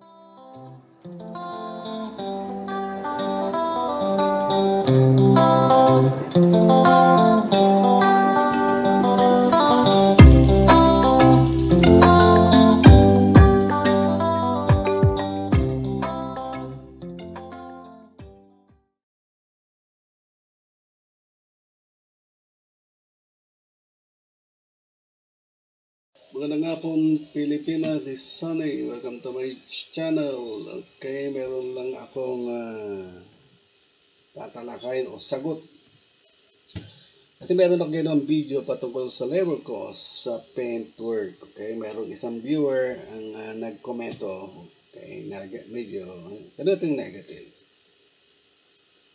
Bye. Magandang nga po Pilipinas, this is Sunny. Welcome to my channel. Okay, meron lang akong ah, tatalakayin o sagot. Kasi meron ako ginawang video patungkol sa labor cost sa paint work. Okay, meron isang viewer ang ah, nagkomento. Okay, medyo ganitong negative.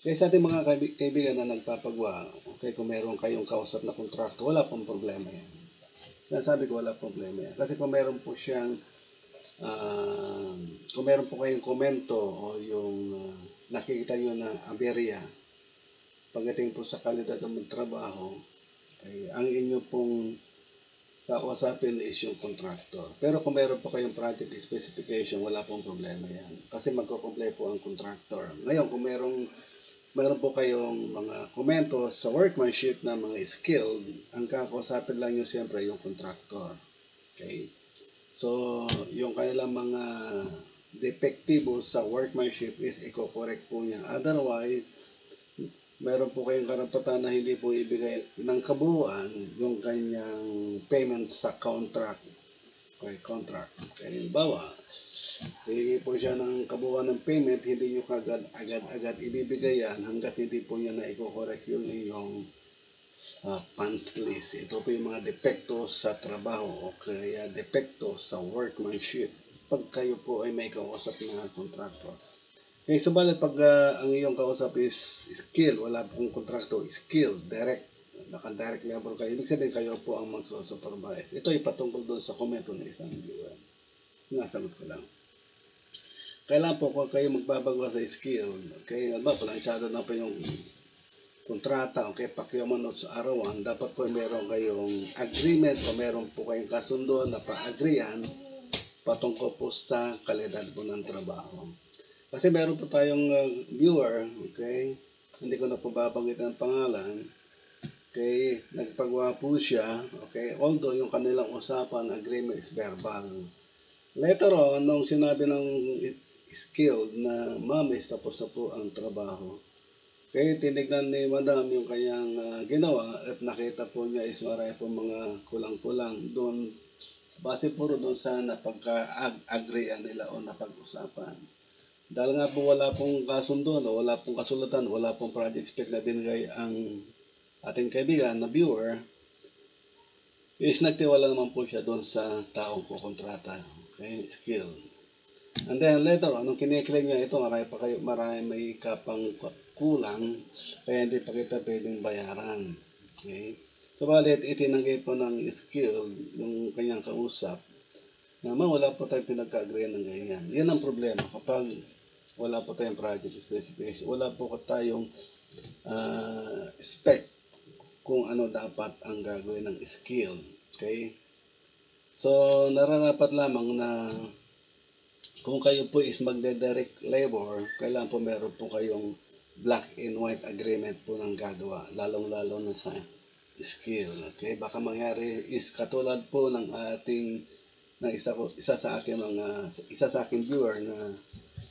Kaya sa ating mga kaibi- kaibigan na nagpapagawa, okay, kung meron kayong kausap na kontrakto, wala pong problema yan. Nasabi ko wala problema yan. Kasi kung meron po siyang, ah, kung meron po kayong komento o yung ah, nakikita nyo na aberya, pagdating po sa kalidad ng trabaho, ay ang inyo pong kakausapin is yung contractor. Pero kung meron po kayong project specification, wala pong problema yan. Kasi magko-comply po ang contractor. Ngayon, kung merong meron po kayong mga komento sa workmanship na mga skilled, ang kakausapin lang nyo siyempre yung contractor. Okay? So, yung kanilang mga depektibo sa workmanship is i-correct po niya. Otherwise, meron po kayong karapatan na hindi po ibigay ng kabuuan yung kanyang payment sa contract. Okay, contract. Okay, halimbawa, hihingi po siya ng kabuuan ng payment, hindi nyo kagad agad-agad ibibigay yan hanggat hindi po niya na i-correct yung inyong uh, punch list. Ito po yung mga depekto sa trabaho o kaya depekto sa workmanship pag kayo po ay may kausap na contractor. Okay, subalit pag ah, ang iyong kausap is skill, wala pong kontrakto, skill, direct, naka-direct level kayo, ibig sabihin kayo po ang magsusupervise. Ito ay patungkol doon sa komento ng isang viewer. Nasagot ko lang. Kailan po kayo magbabago sa skill, okay, ba, planchado na po yung kontrata, okay, pakiyaman sa arawan, dapat po meron kayong agreement o meron po kayong kasundo na pa-agreean patungkol po sa kalidad po ng trabaho. Kasi meron po tayong uh, viewer, okay, hindi ko na po babanggit ang pangalan, okay, nagpagawa po siya, okay, although yung kanilang usapan, agreement is verbal. Later on, nung sinabi ng skilled na mamis tapos na po ang trabaho, kaya tinignan ni madam yung kanyang ah, ginawa at nakita po niya is marami po mga kulang-kulang doon base puro doon sa napagka-agreean nila o napag-usapan. Dahil nga po wala pong kasundo, no? wala pong kasulatan, wala pong project spec na binigay ang ating kaibigan na viewer, is nagtiwala naman po siya doon sa taong kukontrata. Okay, skill. And then later on, nung kiniklaim niya ito, marami pa kayo, marami may kapang kulang, kaya hindi pa kita pwedeng bayaran. Okay? Subalit, itinanggi po ng skill yung kanyang kausap naman wala po tayong pinagka-agree ng ganyan. Yan ang problema kapag wala po tayong project specification, wala po tayong ah, spec kung ano dapat ang gagawin ng skill. Okay? So, nararapat lamang na kung kayo po is magde-direct labor, kailangan po meron po kayong black and white agreement po ng gagawa, lalong-lalo na sa skill. Okay? Baka mangyari is katulad po ng ating ng isa ko isa sa akin mga isa sa akin viewer na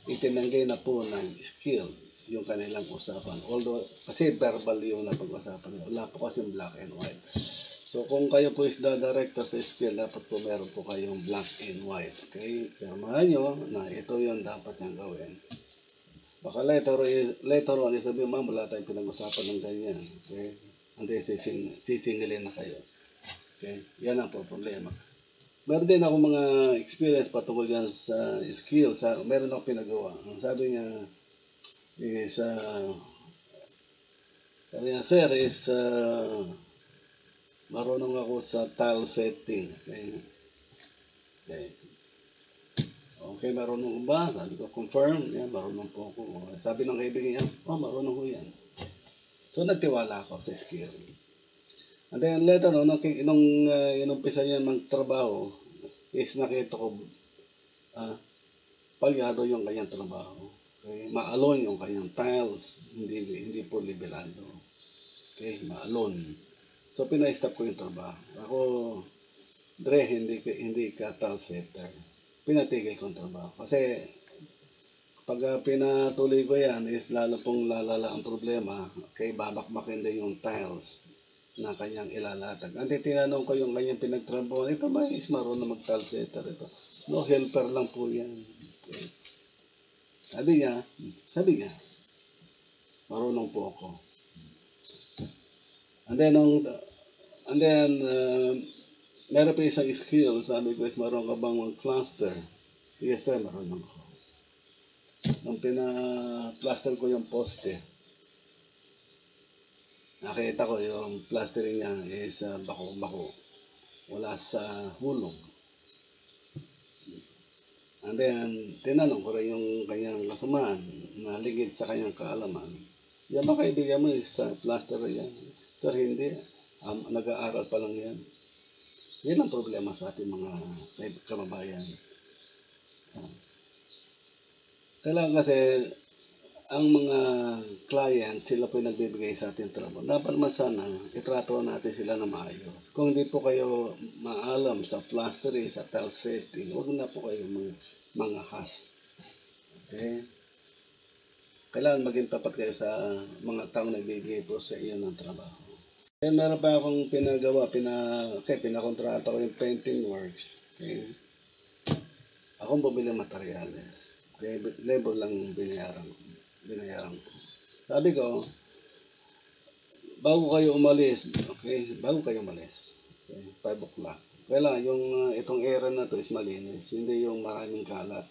itinanggay na po ng skill yung kanilang usapan. Although, kasi verbal yung napag-usapan. Wala po kasi black and white. So, kung kayo po is dadirekta sa skill, dapat po meron po kayong black and white. Okay? Pirmahan nyo na ito yung dapat niyang gawin. Baka later, later on, isabi, ma'am, wala tayong pinag-usapan ng ganyan. Okay? And then, sising, sisingilin na kayo. Okay? Yan ang po problema. Meron din ako mga experience patungkol yan sa skill. Sa, meron ako pinagawa. Ang sabi niya is, uh, sabi niya, sir, is, uh, marunong ako sa tile setting. Okay. Okay. Okay, marunong ko ba? Sabi ko, confirm. Yan, marunong po ako. Sabi ng kaibigan niya, oh, marunong ko yan. So, nagtiwala ako sa skill. And then later on, nung, nung uh, inumpisa niya magtrabaho, is nakita ko, ah, palyado yung kanyang trabaho. Okay? Maalon yung kanyang tiles, hindi hindi po libelado. Okay, maalon. So pina-stop ko yung trabaho. Ako Dre, hindi hindi ka tile setter. Pinatigil ko yung trabaho. Kasi pag uh, pinatuloy ko yan is lalo pong lalala ang problema. Okay, babakbakin din yung tiles na kanyang ilalatag. Ante tinanong ko yung kanyang pinagtrabaho, ito ba is marunong mag-tile setter ito? No, helper lang po yan. Okay. Sabi niya, sabi niya, marunong po ako. And then, nung, and then, uh, meron pa isang skill, sabi ko is marunong ka bang mag-cluster? Yes sir, marunong ako. Nung pina-plaster ko yung poste, nakita ko yung plastering niya is uh, bako-bako. Wala sa hulog. And then, tinanong ko rin yung kanyang kasamaan na ligid sa kanyang kaalaman. Yan ba kaibigan mo is sa plaster yan? Sir, hindi. Um, nag-aaral pa lang yan. Yan ang problema sa ating mga kababayan. Uh, kailangan kasi ang mga client, sila po yung nagbibigay sa ating trabaho. Dapat naman sana, itrato natin sila na maayos. Kung hindi po kayo maalam sa plastering, sa tile setting, huwag na po kayo mga, mga has. Okay? Kailangan maging tapat kayo sa mga taong nagbibigay po sa iyo ng trabaho. Then meron pa akong pinagawa, pina, okay, pinakontrata ko yung painting works. Okay? Akong bumili materyales. Okay, labor lang binayaran. Binayaran ko. Sabi ko, bago kayo umalis, okay, bago kayo umalis, okay, 5 o'clock. Kailangan yung uh, itong area na to is malinis, hindi yung maraming kalat.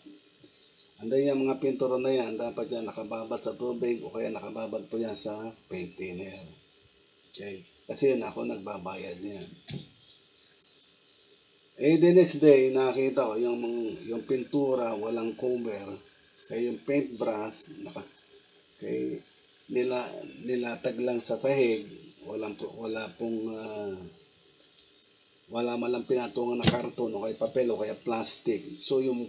Anday yung mga pintura na yan, dapat yan nakababad sa tubig o kaya nakababad po yan sa paint. Okay? Kasi yan ako nagbabayad niyan. Eh, the next day, nakita ko yung, yung pintura, walang cover. Kaya yung paintbrush, naka, kay nila, nilatag lang sa sahig. Walang, wala pong, uh, wala man lang pinatungan na karton o kaya papel o kaya plastic. So, yung,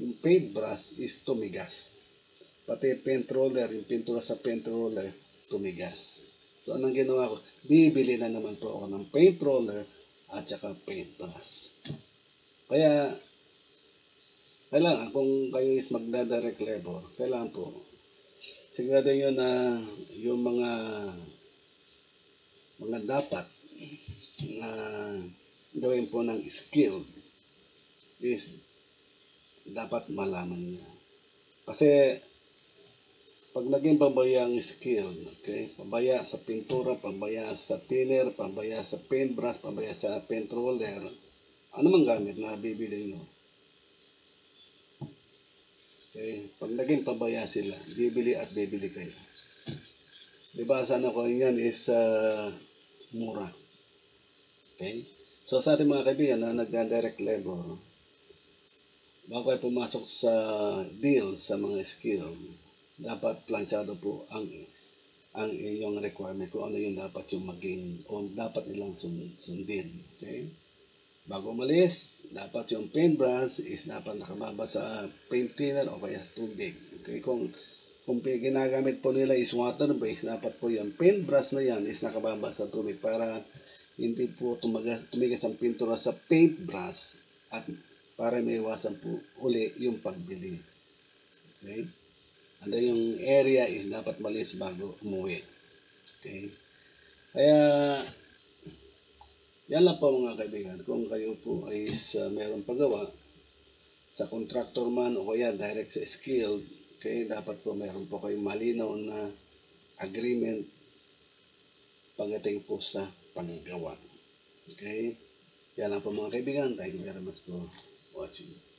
yung paintbrush is tumigas. Pati paint roller, yung pintura sa paint roller, tumigas. So, anong ginawa ko? Bibili na naman po ako ng paint roller at saka paintbrush. Kaya, kailangan kung kayo is magdadirect labor, kailangan po, sigurado nyo na yung mga mga dapat na gawin po ng skill is dapat malaman niya. Kasi pag naging pabaya ang skill, okay, pabaya sa pintura, pabaya sa thinner, pabaya sa paintbrush, pabaya sa paint roller, ano mang gamit na bibili nyo. Okay, pag naging pabaya sila, bibili at bibili kayo. Diba, sana ko yan is uh, mura. Okay? So sa ating mga kaibigan na nagda-direct labor, bago kayo pumasok sa deal sa mga skill, dapat planchado po ang ang iyong requirement kung ano yung dapat yung maging o dapat nilang sundin. Okay? Bago umalis, dapat yung paintbrush is dapat nakababa sa paint thinner o kaya tubig. Okay? Kung kung ginagamit po nila is water based, dapat po yung paintbrush na yan is nakababa sa tubig para hindi po tumagas, tumigas ang pintura sa paintbrush at para may iwasan po uli yung pagbili. Okay? And then yung area is dapat malis bago umuwi. Okay? Kaya, yan lang po mga kaibigan. Kung kayo po ay uh, meron pagawa sa contractor man o kaya direct sa skill, okay, dapat po meron po kayong malinaw na agreement pagdating po sa panggawa. Okay? Yan lang po mga kaibigan. Thank you very much for watching.